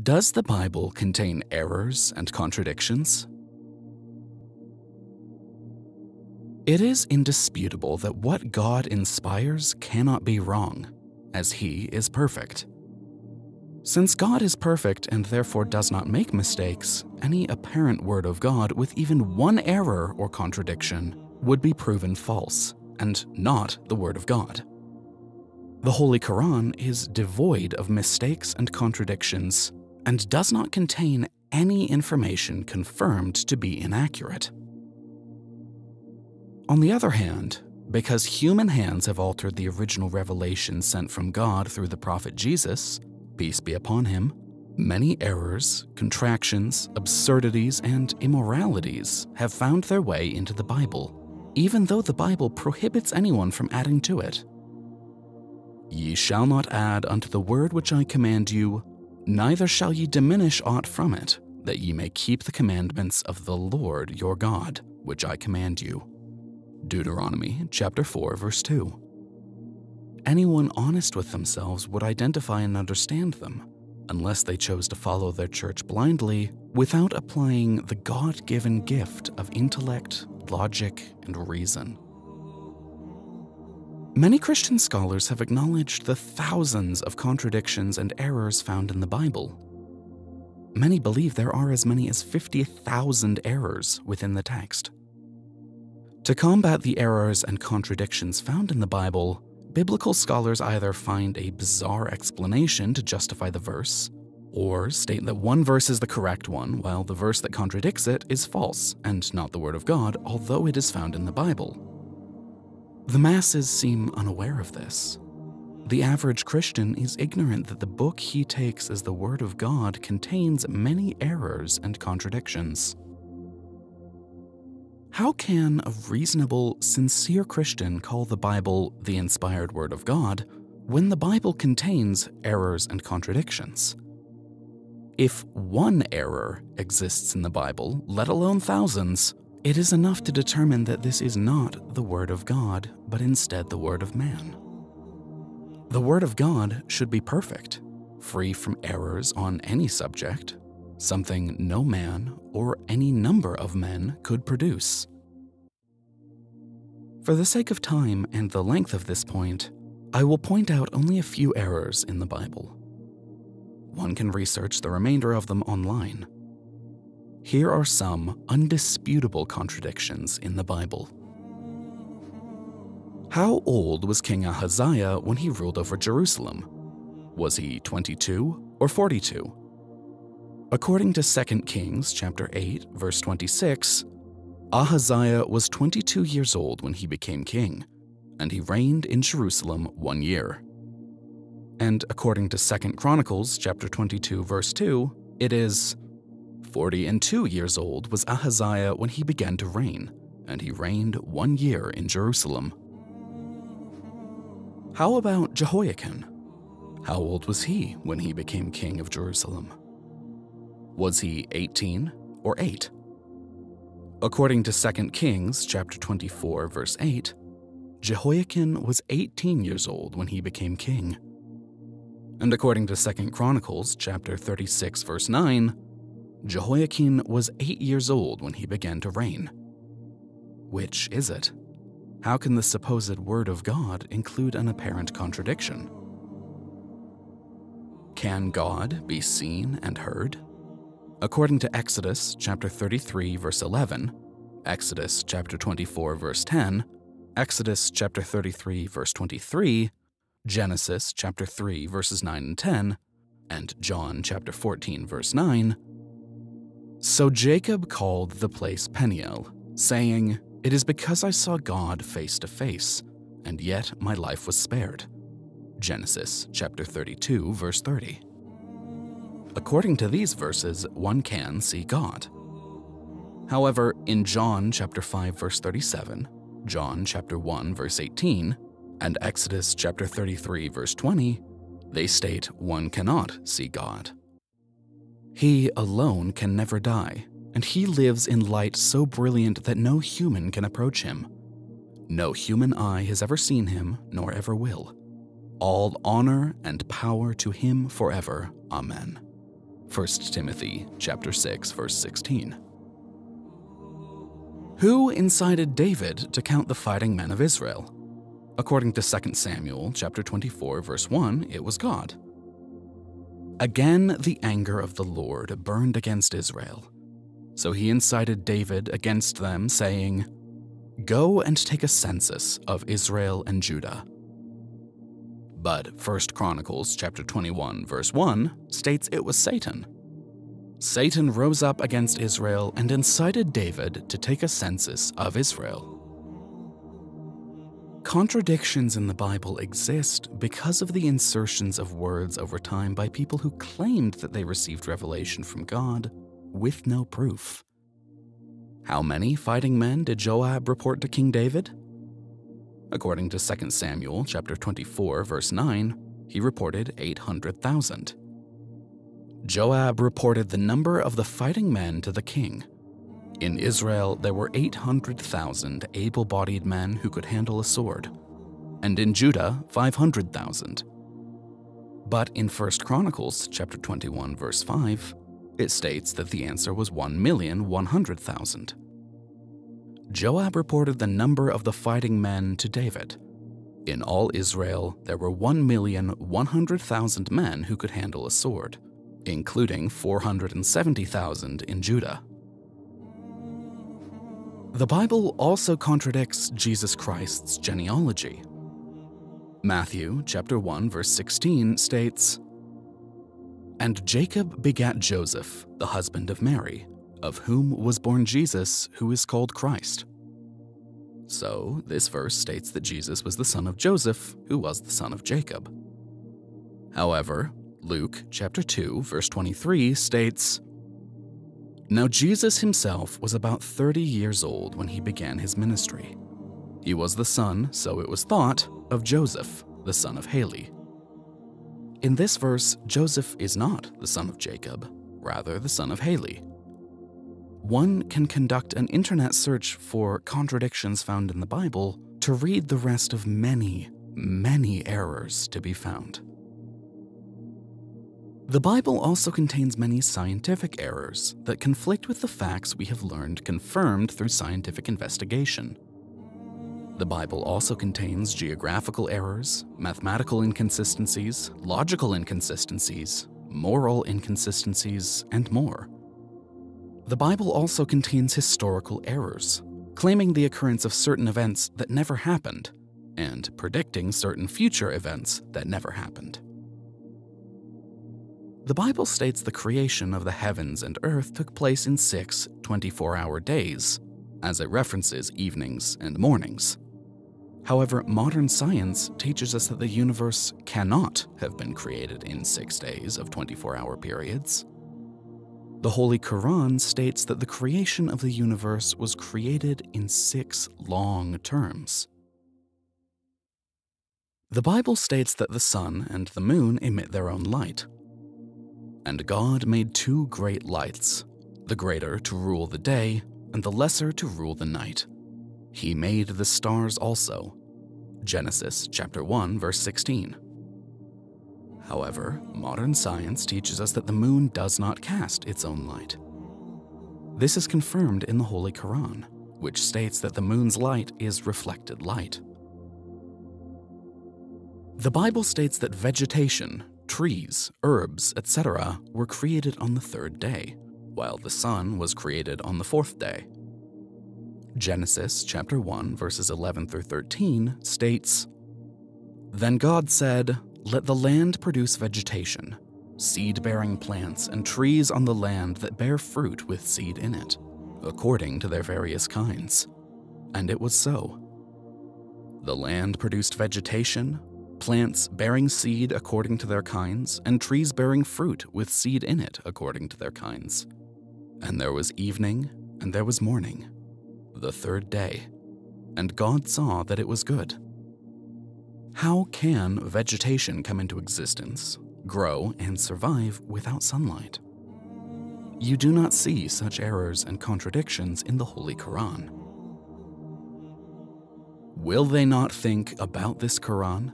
Does the Bible contain errors and contradictions? It is indisputable that what God inspires cannot be wrong, as He is perfect. Since God is perfect and therefore does not make mistakes, any apparent word of God with even one error or contradiction would be proven false and not the word of God. The Holy Quran is devoid of mistakes and contradictions and does not contain any information confirmed to be inaccurate. On the other hand, because human hands have altered the original revelation sent from God through the prophet Jesus, peace be upon him, many errors, contractions, absurdities, and immoralities have found their way into the Bible, even though the Bible prohibits anyone from adding to it. Ye shall not add unto the word which I command you, neither shall ye diminish aught from it, that ye may keep the commandments of the Lord your God, which I command you. Deuteronomy chapter 4 verse 2. Anyone honest with themselves would identify and understand them, unless they chose to follow their church blindly without applying the God given gift of intellect, logic, and reason. Many Christian scholars have acknowledged the thousands of contradictions and errors found in the Bible. Many believe there are as many as 50,000 errors within the text. To combat the errors and contradictions found in the Bible, biblical scholars either find a bizarre explanation to justify the verse, or state that one verse is the correct one while the verse that contradicts it is false and not the Word of God, although it is found in the Bible. The masses seem unaware of this. The average Christian is ignorant that the book he takes as the Word of God contains many errors and contradictions. How can a reasonable, sincere Christian call the Bible the inspired Word of God when the Bible contains errors and contradictions? If one error exists in the Bible, let alone thousands, it is enough to determine that this is not the Word of God, but instead the Word of man. The Word of God should be perfect, free from errors on any subject, something no man or any number of men could produce. For the sake of time and the length of this point, I will point out only a few errors in the Bible. One can research the remainder of them online. Here are some undisputable contradictions in the Bible. How old was King Ahaziah when he ruled over Jerusalem? Was he 22 or 42? According to 2 Kings chapter 8 verse 26, Ahaziah was 22 years old when he became king, and he reigned in Jerusalem 1 year. And according to 2 Chronicles chapter 22 verse 2, it is Forty and two years old was Ahaziah when he began to reign, and he reigned one year in Jerusalem. How about Jehoiakim? How old was he when he became king of Jerusalem? Was he 18 or 8? According to 2 Kings chapter 24 verse 8, Jehoiakim was 18 years old when he became king. And according to 2 Chronicles chapter 36 verse 9, Jehoiakim was eight years old when he began to reign. Which is it? How can the supposed Word of God include an apparent contradiction? Can God be seen and heard? According to Exodus chapter 33 verse 11, Exodus chapter 24 verse 10, Exodus chapter 33 verse 23, Genesis chapter 3 verses 9 and 10, and John chapter 14 verse 9, so Jacob called the place Peniel, saying, It is because I saw God face to face, and yet my life was spared. Genesis chapter 32, verse 30. According to these verses, one can see God. However, in John chapter 5 verse 37, John chapter 1 verse 18, and Exodus chapter 33 verse 20, they state one cannot see God. He alone can never die, and he lives in light so brilliant that no human can approach him. No human eye has ever seen him, nor ever will. All honor and power to him forever. Amen. 1 Timothy chapter 6 verse 16. Who incited David to count the fighting men of Israel? According to 2 Samuel chapter 24 verse 1, it was God. Again the anger of the Lord burned against Israel. So he incited David against them saying, Go and take a census of Israel and Judah. But 1 Chronicles chapter 21 verse 1 states it was Satan Satan rose up against Israel and incited David to take a census of Israel. Contradictions in the Bible exist because of the insertions of words over time by people who claimed that they received revelation from God with no proof. How many fighting men did Joab report to King David? According to 2 Samuel chapter 24 verse 9, he reported 800,000. Joab reported the number of the fighting men to the king. In Israel, there were 800,000 able bodied men who could handle a sword, and in Judah, 500,000. But in 1 Chronicles chapter 21 verse 5, it states that the answer was 1,100,000. Joab reported the number of the fighting men to David. In all Israel, there were 1,100,000 men who could handle a sword including 470,000 in Judah. The Bible also contradicts Jesus Christ's genealogy. Matthew chapter 1 verse 16 states, And Jacob begat Joseph, the husband of Mary, of whom was born Jesus, who is called Christ. So, this verse states that Jesus was the son of Joseph, who was the son of Jacob. However, Luke chapter 2 verse 23 states, Now Jesus himself was about 30 years old when he began his ministry. He was the son, so it was thought, of Joseph, the son of Heli. In this verse, Joseph is not the son of Jacob, rather the son of Heli. One can conduct an internet search for contradictions found in the Bible to read the rest of many, many errors to be found. The Bible also contains many scientific errors that conflict with the facts we have learned confirmed through scientific investigation. The Bible also contains geographical errors, mathematical inconsistencies, logical inconsistencies, moral inconsistencies, and more. The Bible also contains historical errors, claiming the occurrence of certain events that never happened, and predicting certain future events that never happened. The Bible states the creation of the heavens and earth took place in six 24 hour days, as it references evenings and mornings. However, modern science teaches us that the universe cannot have been created in six days of 24 hour periods. The Holy Quran states that the creation of the universe was created in six long terms. The Bible states that the sun and the moon emit their own light, and God made two great lights, the greater to rule the day, and the lesser to rule the night. He made the stars also. Genesis chapter 1 verse 16. However, modern science teaches us that the moon does not cast its own light. This is confirmed in the Holy Quran, which states that the moon's light is reflected light. The Bible states that vegetation, trees, herbs, etc., were created on the third day, while the sun was created on the fourth day. Genesis chapter 1 verses 11 through 13 states, Then God said, Let the land produce vegetation, seed-bearing plants and trees on the land that bear fruit with seed in it, according to their various kinds. And it was so. The land produced vegetation, plants bearing seed according to their kinds, and trees bearing fruit with seed in it according to their kinds. And there was evening, and there was morning, the third day. And God saw that it was good. How can vegetation come into existence, grow, and survive without sunlight? You do not see such errors and contradictions in the Holy Quran. Will they not think about this Quran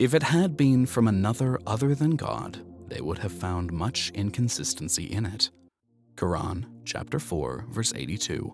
if it had been from another other than God, they would have found much inconsistency in it. Quran chapter 4 verse 82.